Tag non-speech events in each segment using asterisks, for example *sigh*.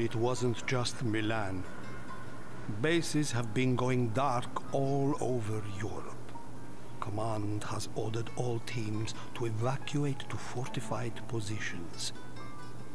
It wasn't just Milan. Bases have been going dark all over Europe. Command has ordered all teams to evacuate to fortified positions.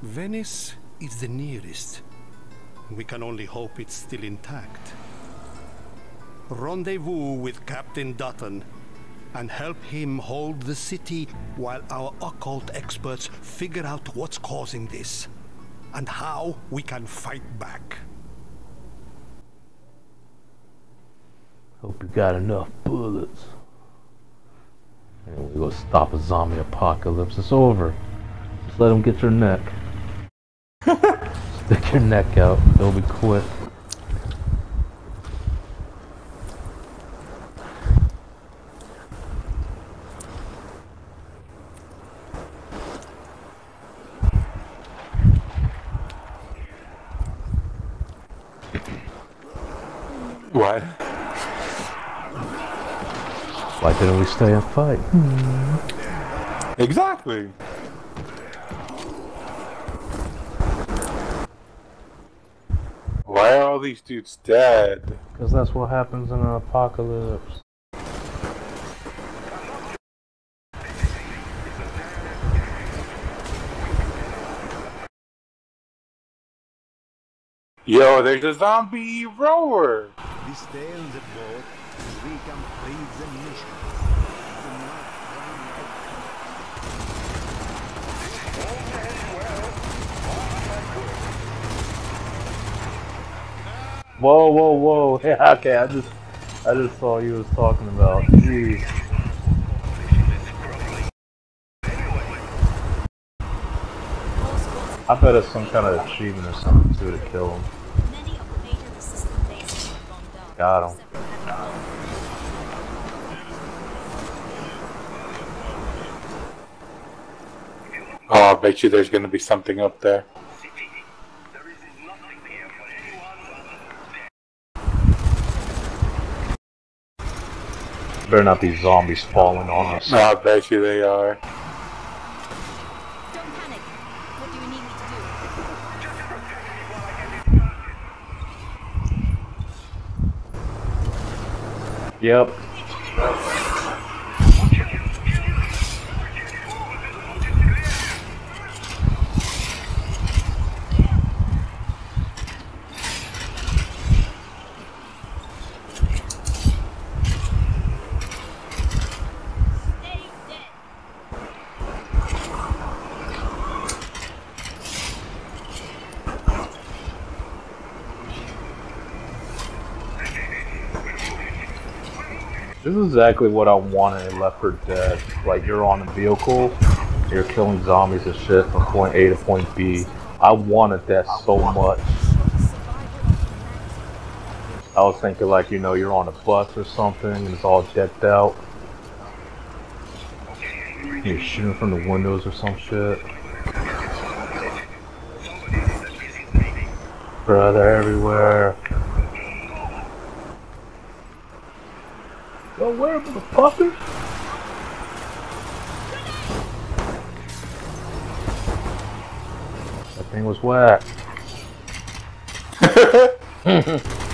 Venice is the nearest. We can only hope it's still intact. Rendezvous with Captain Dutton and help him hold the city while our occult experts figure out what's causing this and how we can fight back. Hope you got enough bullets. And we go stop a zombie apocalypse. It's over. Just let them get your neck. *laughs* Stick your neck out. It'll be quick. What? Why didn't we stay and fight? Hmm. Exactly. Why are all these dudes dead? Because that's what happens in an apocalypse. Yo, there's a zombie rower. We stay on boat and we complete the mission. Do not run out. Whoa, whoa, whoa. *laughs* Yeah, okay, I just I just saw you was talking about. Jeez. I bet it's some kind of achievement or something too to kill him. Many of the major resistant bases have gone down. Got him. Except for Happy Hill. Oh, I bet you there's gonna be something up there. Better not be zombies falling on us. No, I bet you they are. Yep. This is exactly what I wanted in 4 Dead. Like you're on a vehicle, you're killing zombies and shit from point A to point B. I wanted that so much. I was thinking like, you know, you're on a bus or something and it's all decked out. You're shooting from the windows or some shit. Bro, they're everywhere. Go where, motherfucker? That thing was whack. *laughs*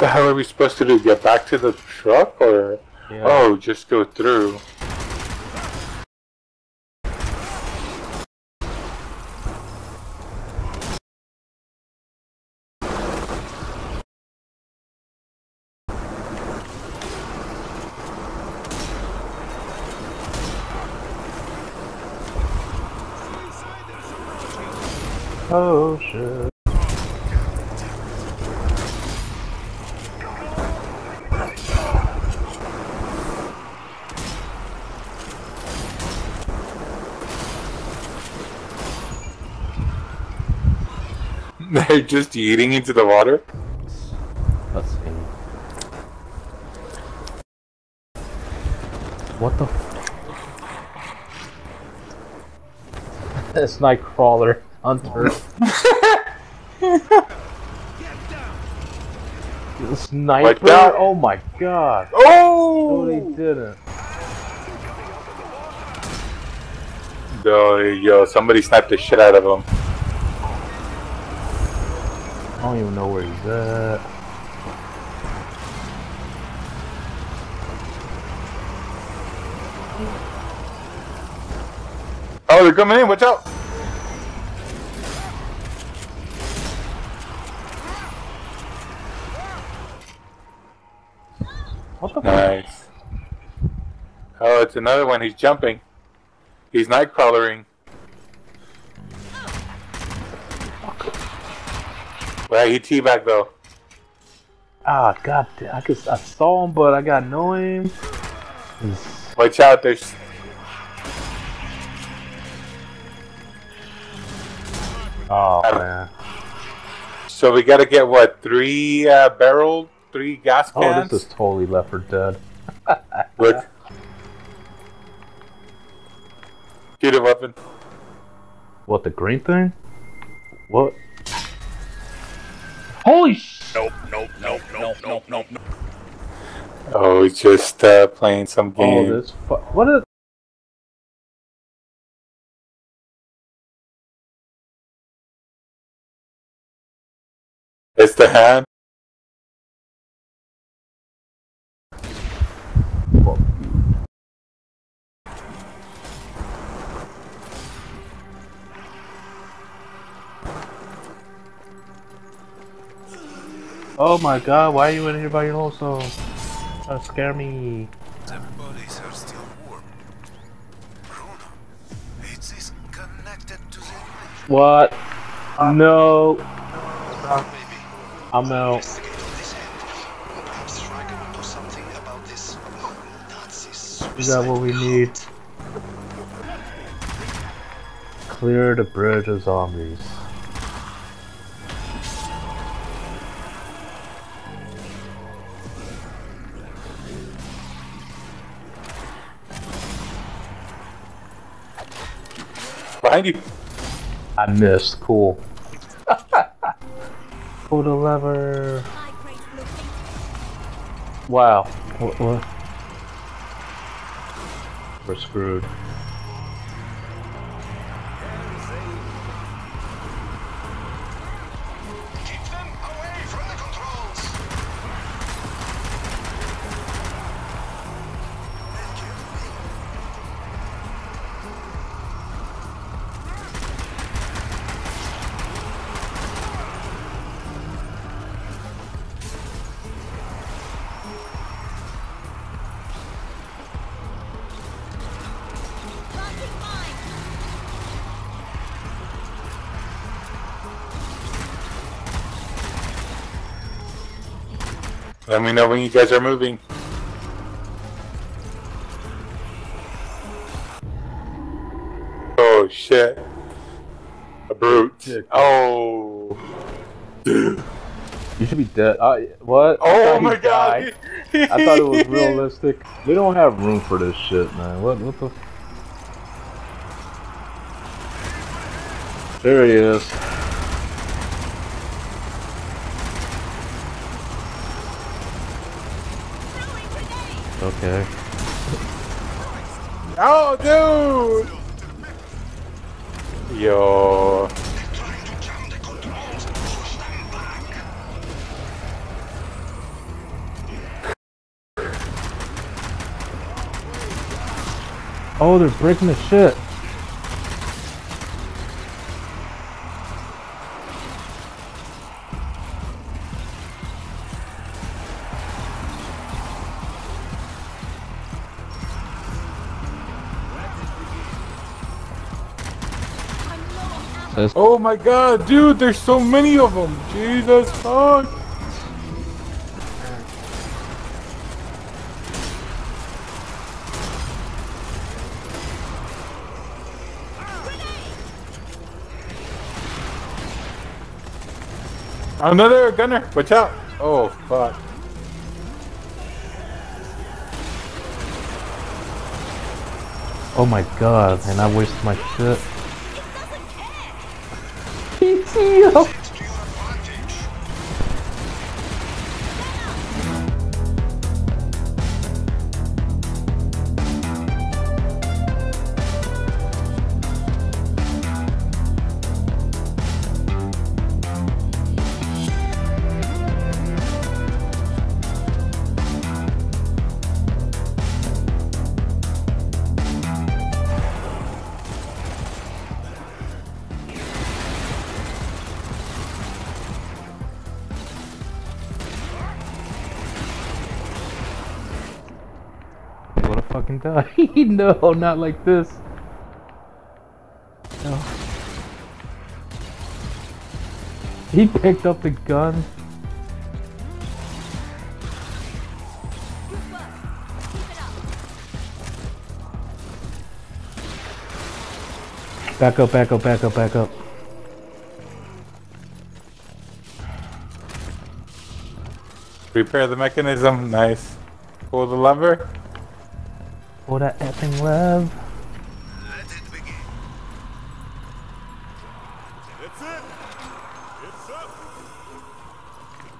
The hell are we supposed to do? Get back to the truck or Yeah. oh, just go through? Oh shit. They're just eating into the water. Let's see. What the? F- *laughs* That's Nightcrawler Hunter. *laughs* The Sniper? that- Oh my god. Oh! No, they didn't. No, yo, somebody sniped the shit out of him. I don't even know where he's at. Oh, they're coming in. Watch out! What the fuck? Nice. Oh, it's another one. He's jumping. He's nightcrawlering. Well, he teabagged though. Ah, god damn. I, could, I saw him, but I got no aim. Watch out, there's. Oh, man. So we gotta get what? Three uh, barrel, three gas cans? Oh, this is totally Left 4 Dead. Look. Get a weapon. What, the green thing? What? Holy sh! Oh, he's just uh, playing some Oh, game. this fu- What is. It's the hand. Oh my god, why are you in here by your lonesome? Trying scare me. Everybody's are still warm. Bruno, it is connected to the. What? No. Maybe I'm out. investigate this end. Perhaps Stryker will do something about this Nazi Is that what we need? Clear the bridge of zombies. Behind you. I missed. Cool. Pull the lever. High grade located. Wow. What? what? We're screwed. Let me know when you guys are moving. Oh shit. A brute. Oh. You should be dead. I, what? Oh he my god. I thought it was *laughs* realistic. We don't have room for this shit, man. What? What the? There he is. Okay. Oh, dude. Yo. Trying to jam the controls. Push them back. Oh, they're breaking the shit. Says, Oh my god, dude, there's so many of them. Jesus fuck. Another gunner. Watch out. Oh fuck. oh my god, and I wasted my shit. It's the Yo. Fucking die. *laughs* no, not like this. No. He picked up the gun. Back up, back up, back up, back up. Repair the mechanism. Nice. Pull the lever. Oh, that effing lev. Let it begin.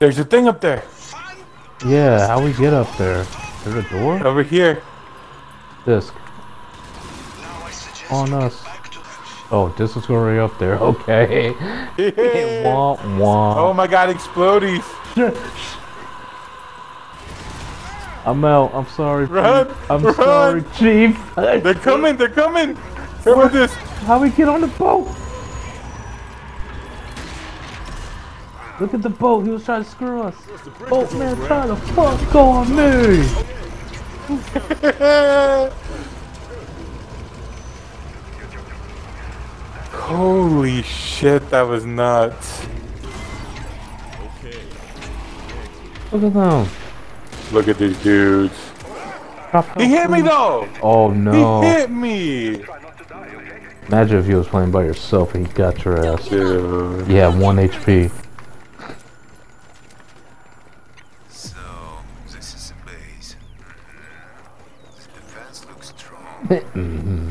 There's a thing up there. Yeah, how we get up there? There's a door? Over here. Disc. Now I On us. get back to that. Oh, disc is already up there. *laughs* Okay. *laughs* wah, oh my god, explodies. *laughs* I'm out. I'm sorry. Run, Chief. I'm run. sorry, Chief. They're coming, they're coming. Here with this. How we get on the boat? Look at the boat. He was trying to screw us. Boat Boatman trying to fuck on me. *laughs* Holy shit, that was nuts. Look at them. Look at these dudes. Drop He hit me though! Oh no. He hit me! Imagine if you was playing by yourself and he got your ass. Dude. Yeah, one HP. So, this is the base. Mhm. The defense looks strong. *laughs* Mhm.